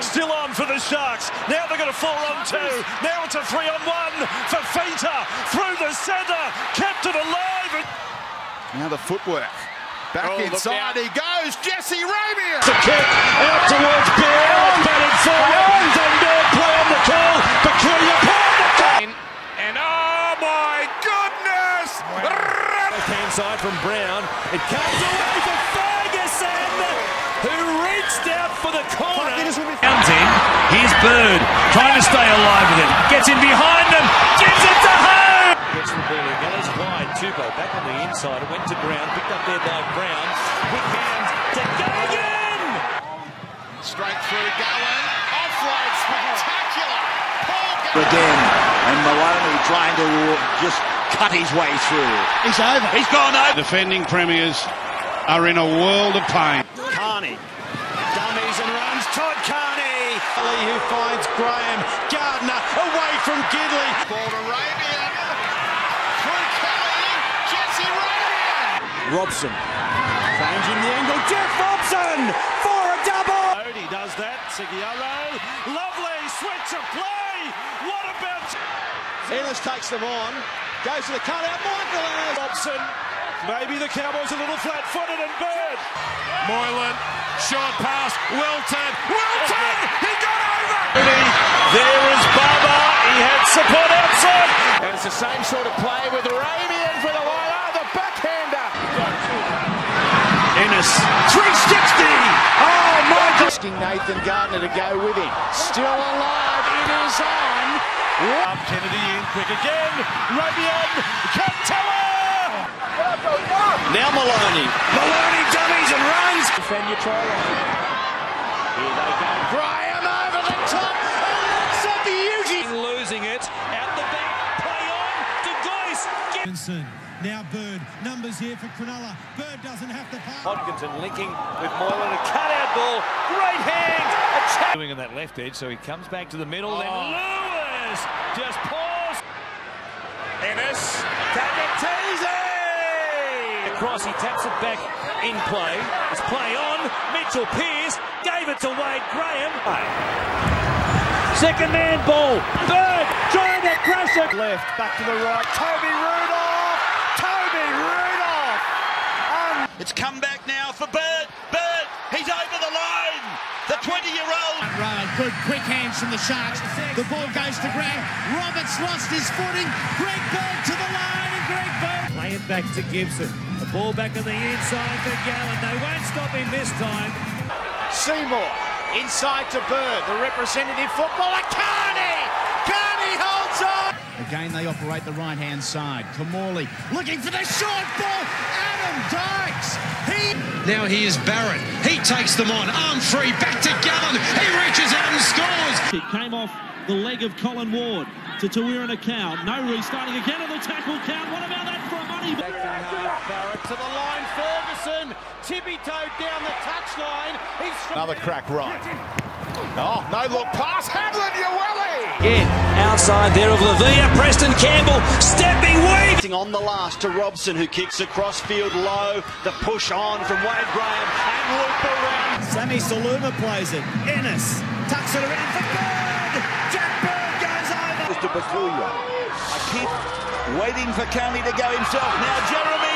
Still on for the Sharks. Now they're going to four on two. Now it's a three on one for Feta. Through the centre. Kept it alive. Now the footwork. Back Oh, inside he goes. Jesse Ramien. It's a kick out towards Beale. Oh. Batted forward. Van Der play on oh. the call. Peculiar upon the call. And oh my goodness! Left hand side from Brown. It comes away for Ferguson, who reached out for the corner. Comes in. Here's Bird trying to stay alive with it. Gets in behind them. Gives it to home. Gets the ball. He goes wide. Tupou back on the inside. Went to Brown. Picked up there by Brown. Quick hands to Gagan. Straight through Gallen. Offload spectacular. Paul Gallen. again, and Maloney trying to just cut his way through. He's over. He's gone over. Defending premiers are in a world of pain. Carney. Dummies and runs. Todd Carney. Lee who finds Graham. Gardner away from Gidley. Ball to Ramien. Through Kelly. Jesse Ramien. Robson. Changing the angle. Jeff Robson for a double. He does that. Sigiaro. Lovely switch of play. What about Ennis takes them on. Goes to the cutout. Michael Ennis. Robson? Maybe the Cowboys a little flat-footed and Bird. Moylan. Short pass. Wilton. Wilton. Oh, He got over. There is Baba. He had support outside. And it's the same sort of play with Ramien for the line. Oh, the backhander. Ennis. 360. Oh, Michael. Asking Nathan Gardner to go with him. Still alive. It is on. Up Kennedy in quick again. Ramien. Cantella. Now Maloney. Maloney dummies and runs. Defend your try line. Here they go. Graham over the top. And that's a beauty. Losing it. Out the back. Play on to Gleis. Robinson. Now Bird. Numbers here for Cronulla. Bird doesn't have to pass. Hodgkinson linking with Moylan. A cut-out ball. Great hand. Doing on that left edge, so he comes back to the middle. Then oh. Lewis just pause. Ennis. Takatizi. Across, he taps it back in play. It's play on. Mitchell Pearce gave it to Wade Graham. Second man ball. Bird trying to crush it. Left, back to the right. Toby Rudolf. Toby Rudolf. It's come back now for Bird. Bird. He's over the line. The 20-year-old. Road. Good quick hands from the Sharks. The ball goes to Graham. Roberts lost his footing. Greg Bird to the line and Greg Bird. Play it back to Gibson. The ball back on the inside for Gallen. They won't stop him this time. Seymour. Inside to Bird. The representative footballer. Carney. Carney holds on. Again, they operate the right-hand side. Kamali looking for the short ball. Adam Dykes. He Now here's Barrett. He takes them on. Arm free. Back to Gallen. He reaches out and scores. It came off the leg of Colin Ward to Tawira Cow. No restarting again on the tackle count. What about that for a money? Barrett to the line. Ferguson. Tippy toed down the touchline. He's Another crack right. Oh, no look pass. Hamlin Ueli. Again, outside there of Lavia. Preston Campbell stepping weave. On the last to Robson, who kicks across field low. The push on from Wade Graham and loop around. Sammy Saluma plays it. Ennis tucks it around for Bird. Jack Bird goes over. to Bakuya. A keep waiting for Carney to go himself. Now Jeremy